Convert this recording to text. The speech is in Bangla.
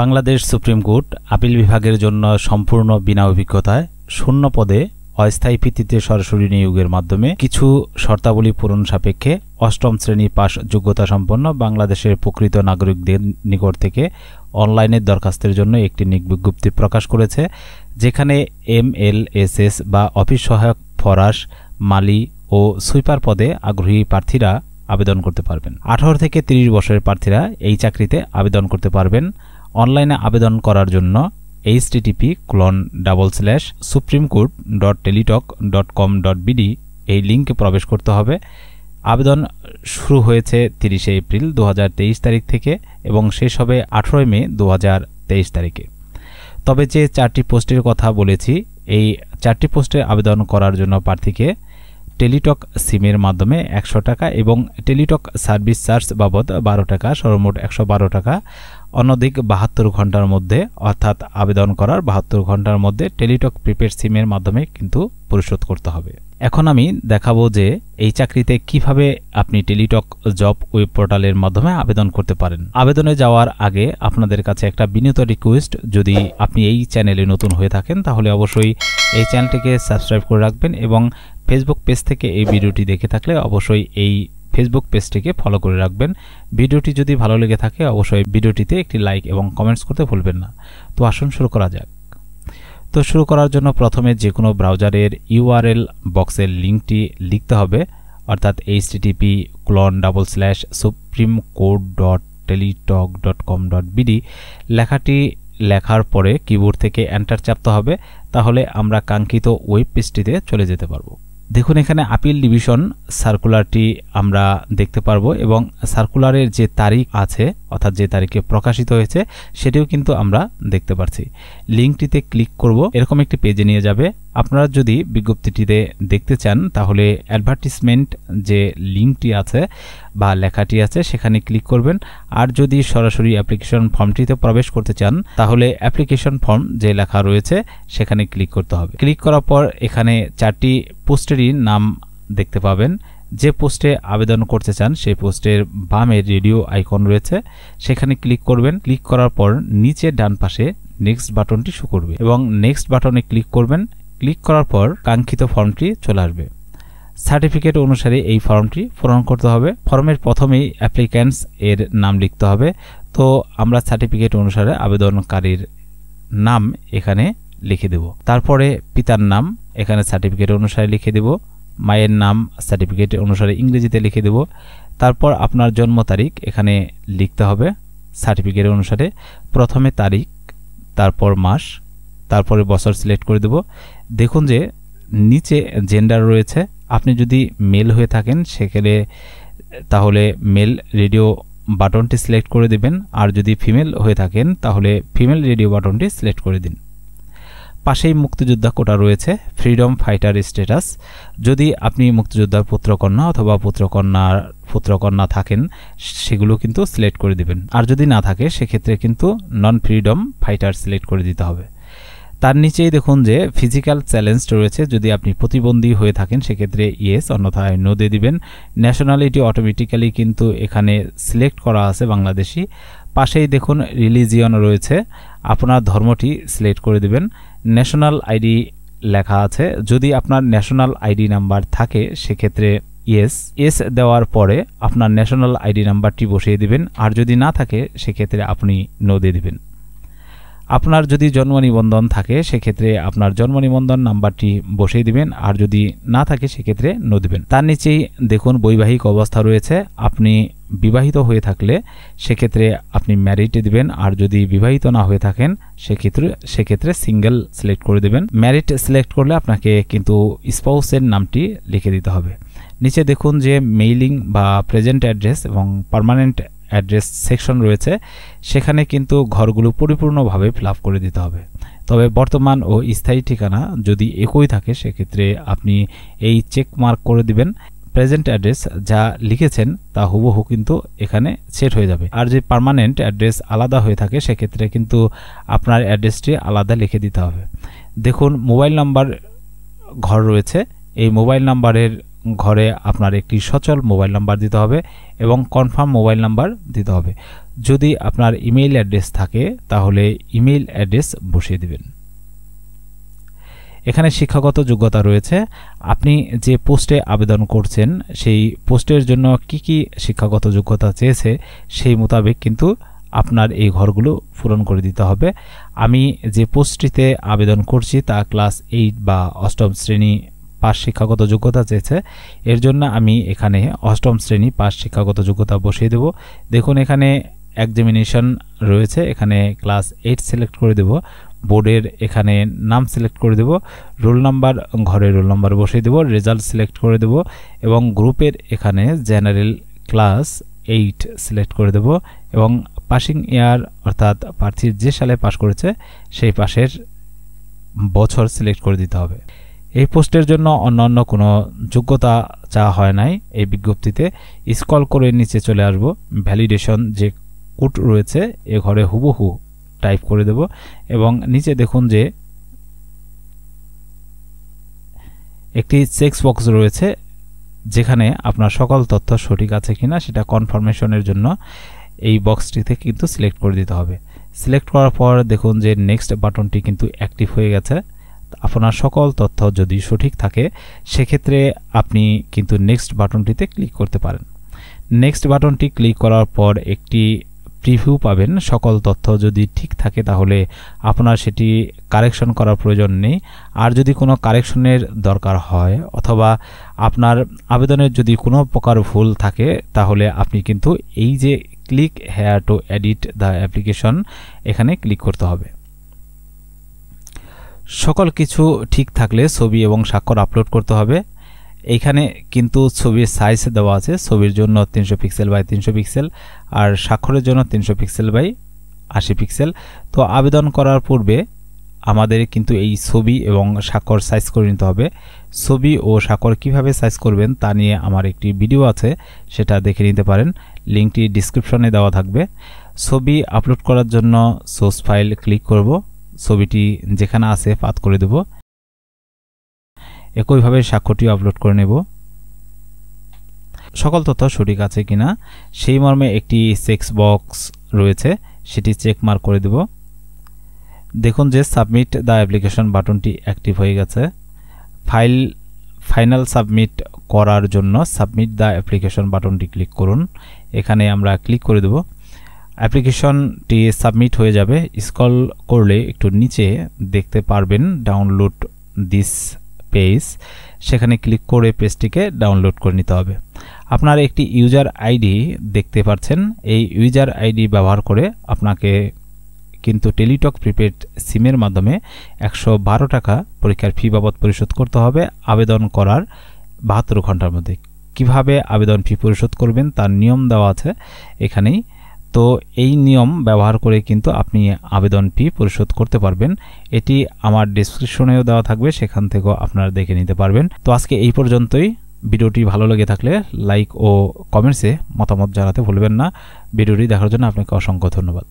বাংলাদেশ সুপ্রিম কোর্ট আপিল বিভাগের জন্য সম্পূর্ণ বিনা অভিজ্ঞতায় শূন্য পদে অস্থায়ী ভিত্তিতে সরাসরি নিয়োগের মাধ্যমে কিছু শর্তাবলী পূরণ সাপেক্ষে অষ্টম শ্রেণি পাশ যোগ্যতা সম্পন্ন বাংলাদেশের প্রকৃত নাগরিকদের নিকট থেকে অনলাইনের দরখাস্তের জন্য একটি নিক বিজ্ঞপ্তি প্রকাশ করেছে, যেখানে এম এল এস এস বা অফিস সহায়ক ফরাস, মালি ও সুইপার পদে আগ্রহী প্রার্থীরা আবেদন করতে পারবেন। আঠারো থেকে তিরিশ বছরের প্রার্থীরা এই চাকরিতে আবেদন করতে পারবেন। অনলাইনে আবেদন করার জন্য HTTP colon double slash supreme court dot Teletalk dot com dot BD এই লিঙ্কে প্রবেশ করতে হবে। আবেদন শুরু হয়েছে তিরিশে এপ্রিল দু হাজার তেইশ তারিখ থেকে এবং শেষ হবে আঠেরোই মে দু হাজার তেইশ তারিখে। তবে যে চারটি পোস্টের কথা বলেছি, এই চারটি পোস্টে আবেদন করার জন্য প্রার্থীকে টেলিটক সিমের মাধ্যমে একশো টাকা এবং টেলিটক সার্ভিস চার্জ বাবদ বারো টাকা, সর্বমোট একশো বারো টাকা। অন্যদিক বাহাত্তর ঘণ্টার মধ্যে, অর্থাৎ আবেদন করার বাহাত্তর ঘণ্টার মধ্যে টেলিটক প্রিপেড সিমের মাধ্যমে কিন্তু পরিশোধ করতে হবে। এখন আমি দেখাবো যে এই চাকরিতে কীভাবে আপনি টেলিটক জব ওয়েব পোর্টালের মাধ্যমে আবেদন করতে পারেন। আবেদনে যাওয়ার আগে আপনাদের কাছে একটা বিনীত রিকোয়েস্ট, যদি আপনি এই চ্যানেলে নতুন হয়ে থাকেন, তাহলে অবশ্যই এই চ্যানেলটিকে সাবস্ক্রাইব করে রাখবেন এবং ফেসবুক পেজ থেকে এই ভিডিওটি দেখে থাকলে অবশ্যই এই ফেসবুক পেজটিকে ফলো করে রাখবেন। ভিডিওটি যদি ভালো লেগে থাকে, অবশ্যই ভিডিওটিতে একটি লাইক এবং কমেন্টস করতে ভুলবেন না। তো আসুন শুরু করা যাক। তো শুরু করার জন্য প্রথমে যে কোনো ব্রাউজারের ইউআরএল বক্সের লিঙ্কটি লিখতে হবে, অর্থাৎ HTTP colon double slash supreme court dot Teletalk dot com dot BD লেখাটি লেখার পরে কিবোর্ড থেকে এন্টার চাপতে হবে, তাহলে আমরা কাঙ্ক্ষিত ওয়েব পেজটিতে চলে যেতে পারব। দেখুন এখানে আপিল ডিভিশন সার্কুলারটি আমরা দেখতে পারব এবং সার্কুলারের যে তারিখ আছে অর্থাৎ যে তারিখে প্রকাশিত হয়েছে, সেটিও কিন্তু আমরা দেখতে পাচ্ছি লিঙ্কটিতে ক্লিক করব, এরকম একটি পেজে নিয়ে যাবে। আপনারা যদি বিজ্ঞপ্তিটিতে দেখতে চান, তাহলে অ্যাডভার্টিসমেন্ট যে লিঙ্কটি আছে বা লেখাটি আছে, সেখানে ক্লিক করবেন। আর যদি সরাসরি অ্যাপ্লিকেশন ফর্মটিতে প্রবেশ করতে চান, তাহলে অ্যাপ্লিকেশন ফর্ম যে লেখা রয়েছে, সেখানে ক্লিক করতে হবে। ক্লিক করার পর এখানে চারটি পোস্টেরই নাম দেখতে পাবেন। যে পোস্টে আবেদন করতে চান, সেই পোস্টের বামে রেডিও আইকন রয়েছে। সেখানে ক্লিক করবেন। ক্লিক করার পর নিচে ডান পাশে নেক্সট বাটনটি শো করবে এবং নেক্সট বাটনে ক্লিক করবেন। ক্লিক করার পর কাঙ্ক্ষিত ফর্মটি চলে আসবে। সার্টিফিকেট অনুসারে এই ফর্মটি পূরণ করতে হবে। ফর্মের প্রথমেই অ্যাপ্লিক্যান্টস এর নাম লিখতে হবে। তো আমরা সার্টিফিকেট অনুসারে আবেদনকারীর নাম এখানে লিখে দেব। তারপরে পিতার নাম এখানে সার্টিফিকেট অনুসারে লিখে দেব। মায়ের নাম সার্টিফিকেট অনুসারে ইংরেজিতে লিখে দেব। তারপর আপনার জন্ম তারিখ, এখানে লিখতে হবে সার্টিফিকেট অনুসারে। প্রথমে তারিখ, তারপর মাস, তারপরে বছর সিলেক্ট করে দেব। দেখুন যে, নিচে জেন্ডার রয়েছে। আপনি যদি মেল হয়ে থাকেন সেখানে তাহলে মেল রেডিও বাটনটি সিলেক্ট করে দেবেন। আর যদি ফিমেল হয়ে থাকেন, তাহলে ফিমেল রেডিও বাটনটি সিলেক্ট করে দিন। পাশেই মুক্তিযোদ্ধা কোটা রয়েছে ফ্রিডম ফাইটার স্ট্যাটাস যদি আপনি মুক্তিযোদ্ধার পুত্রকন্যা অথবা পুত্রকন্যার পুত্রকন্যা থাকেন, সেগুলো কিন্তু সিলেক্ট করে দিবেন। আর যদি না থাকে, সেক্ষেত্রে কিন্তু নন ফ্রিডম ফাইটার সিলেক্ট করে দিতে হবে। তার নিচেই দেখুন যে ফিজিক্যাল চ্যালেঞ্জ রয়েছে। যদি আপনি প্রতিবন্ধী হয়ে থাকেন, সেক্ষেত্রে ইয়েস অন্যথায় নো দিয়ে দিবেন। ন্যাশনালিটি অটোমেটিক্যালি কিন্তু এখানে সিলেক্ট করা আছে বাংলাদেশি। পাশেই দেখুন রিলিজিয়ন রয়েছে। আপনার ধর্মটি সিলেক্ট করে দিবেন। ন্যাশনাল আইডি লেখা আছে। যদি আপনার ন্যাশনাল আইডি নাম্বার থাকে, সেক্ষেত্রে ইয়েস এস দেওয়ার পরে আপনার ন্যাশনাল আইডি নাম্বারটি বসিয়ে দিবেন। আর যদি না থাকে, সেক্ষেত্রে আপনি নো দিয়ে দিবেন। আপনার যদি জন্ম নিবন্ধন থাকে, সেক্ষেত্রে আপনার জন্ম নিবন্ধন নাম্বারটি বসিয়ে দিবেন। আর যদি না থাকে, সেক্ষেত্রে নো দিবেন। তার নিচেই দেখুন বৈবাহিক অবস্থা রয়েছে। আপনি বিবাহিত হয়ে থাকলে সেক্ষেত্রে আপনি ম্যারিড দিবেন। আর যদি বিবাহিত না হয়ে থাকেন, সেক্ষেত্রে সেক্ষেত্রে সিঙ্গেল সিলেক্ট করে দেবেন। ম্যারিড সিলেক্ট করলে আপনাকে কিন্তু স্পাউসের নামটি লিখে দিতে হবে। নিচে দেখুন যে মেইলিং বা প্রেজেন্ট অ্যাড্রেস এবং পারমানেন্ট অ্যাড্রেস সেকশন রয়েছে, সেখানে কিন্তু ঘরগুলো পরিপূর্ণভাবে ফিল করে দিতে হবে। তবে বর্তমান ও স্থায়ী ঠিকানা যদি একই থাকে, সেক্ষেত্রে আপনি এই চেক মার্ক করে দিবেন প্রেজেন্ট অ্যাড্রেস যা লিখেছেন তা হুবহু কিন্তু এখানে সেট হয়ে যাবে। আর যে পারমানেন্ট অ্যাড্রেস আলাদা হয়ে থাকে, সেক্ষেত্রে কিন্তু আপনার অ্যাড্রেসটি আলাদা লিখে দিতে হবে। দেখুন মোবাইল নাম্বার ঘর রয়েছে। এই মোবাইল নাম্বারের ঘরে আপনার একটি সচল মোবাইল নাম্বার দিতে হবে এবং কনফার্ম মোবাইল নাম্বার দিতে হবে। যদি আপনার ইমেইল অ্যাড্রেস থাকে, তাহলে ইমেইল অ্যাড্রেস বসিয়ে দিবেন। এখানে শিক্ষাগত যোগ্যতা রয়েছে। আপনি যে পোস্টে আবেদন করছেন, সেই পোস্টের জন্য কি কি শিক্ষাগত যোগ্যতা চেয়েছে, সেই মোতাবেক কিন্তু আপনার এই ঘরগুলো পূরণ করে দিতে হবে। আমি যে পোস্টটিতে আবেদন করছি, তা ক্লাস এইট বা অষ্টম শ্রেণি পাস শিক্ষাগত যোগ্যতা চেয়েছে। এর জন্য আমি এখানে অষ্টম শ্রেণি পাস শিক্ষাগত যোগ্যতা বসিয়ে দেব। দেখুন, এখানে এক্সামিনেশন রয়েছে। এখানে ক্লাস এইট সিলেক্ট করে দেব। বোর্ডের এখানে নাম সিলেক্ট করে দেব। রোল নাম্বার ঘরে রোল নাম্বার বসিয়ে দেব। রেজাল্ট সিলেক্ট করে দেব এবং গ্রুপের এখানে জেনারেল ক্লাস এইট সিলেক্ট করে দেব এবং পাসিং ইয়ার অর্থাৎ প্রার্থীর যে সালে পাশ করেছে, সেই পাশের বছর সিলেক্ট করে দিতে হবে। এই পোস্টের জন্য অন্যান্য কোনো যোগ্যতা চাওয়া হয় নাই এই বিজ্ঞপ্তিতে। স্কল করে নিচে চলে আসব। ভ্যালিডেশন যে কোড রয়েছে, এ ঘরে হুবহু টাইপ করে দেব এবং নিচে দেখুন যে একটি চেক্স বক্স রয়েছে, যেখানে আপনার সকল তথ্য সঠিক আছে কিনা সেটা কনফার্মেশনের জন্য এই বক্সটিতে কিন্তু সিলেক্ট করে দিতে হবে। সিলেক্ট করার পর দেখুন যে নেক্সট বাটনটি কিন্তু অ্যাক্টিভ হয়ে গেছে। আপনার সকল তথ্য যদি সঠিক থাকে, সেক্ষেত্রে আপনি কিন্তু নেক্সট বাটনটিতে ক্লিক করতে পারেন। নেক্সট বাটনটি ক্লিক করার পর একটি প্রিভিউ পাবেন। সকল তথ্য যদি ঠিক থাকে, তাহলে আপনার সেটি কারেকশন করার প্রয়োজন নেই। আর যদি কোনো কারেকশনের দরকার হয়, অথবা আপনার আবেদনের যদি কোনো প্রকার ভুল থাকে, তাহলে আপনি কিন্তু এই যে click here to edit the application এখানে ক্লিক করতে হবে। সকল কিছু ঠিক থাকলে ছবি এবং স্বাক্ষর আপলোড করতে হবে। এইখানে কিন্তু ছবির সাইজ দেওয়া আছে, ছবির জন্য তিনশো পিক্সেল বাই তিনশো পিক্সেল আর স্বাক্ষরের জন্য তিনশো পিক্সেল বাই আশি পিক্সেল তো আবেদন করার পূর্বে আমাদের কিন্তু এই ছবি এবং স্বাক্ষর সাইজ করে নিতে হবে। ছবি ও স্বাক্ষর কীভাবে সাইজ করবেন তা নিয়ে আমার একটি ভিডিও আছে, সেটা দেখে নিতে পারেন। লিঙ্কটি ডিসক্রিপশনে দেওয়া থাকবে। ছবি আপলোড করার জন্য সোর্স ফাইল ক্লিক করব। ছবিটি যেখানে আছে, পাত করে দেব। একইভাবে সাক্ষ্যটি আপলোড করে নেব। সকল তথ্য সঠিক আছে কিনা, সেই মর্মে একটি চেক্স বক্স রয়েছে, সেটি চেক মার্ক করে দেব। দেখুন যে সাবমিট দ্য অ্যাপ্লিকেশন বাটনটি অ্যাক্টিভ হয়ে গেছে। ফাইল ফাইনাল সাবমিট করার জন্য সাবমিট দ্য অ্যাপ্লিকেশন বাটনটি ক্লিক করুন। এখানে আমরা ক্লিক করে দেব। অ্যাপ্লিকেশনটি সাবমিট হয়ে যাবে। স্কল করলে একটু নিচে দেখতে পারবেন, ডাউনলোড দিস পেজ। সেখানে ক্লিক করে পেজটিকে ডাউনলোড করে নিতে হবে। আপনার একটি ইউজার আইডি দেখতে পাচ্ছেন। এই ইউজার আইডি ব্যবহার করে আপনাকে কিন্তু টেলিটক প্রিপেড সিমের মাধ্যমে একশো বারো টাকা পরীক্ষার ফি বাবদ পরিশোধ করতে হবে। আবেদন করার বাহাত্তর ঘণ্টার মধ্যে। কীভাবে আবেদন ফি পরিশোধ করবেন তার নিয়ম দেওয়া আছে। এখানেই তো এই নিয়ম ব্যবহার করে কিন্তু আপনি আবেদন ফি পরিশোধ করতে পারবেন। এটি আমার ডিসক্রিপশনেও দেওয়া থাকবে, সেখান থেকেও আপনারা দেখে নিতে পারবেন। তো আজকে এই পর্যন্তই। ভিডিওটি ভালো লেগে থাকলে লাইক ও কমেন্টসে মতামত জানাতে ভুলবেন না। ভিডিওটি দেখার জন্য আপনাকে অসংখ্য ধন্যবাদ।